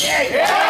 Yeah. yeah.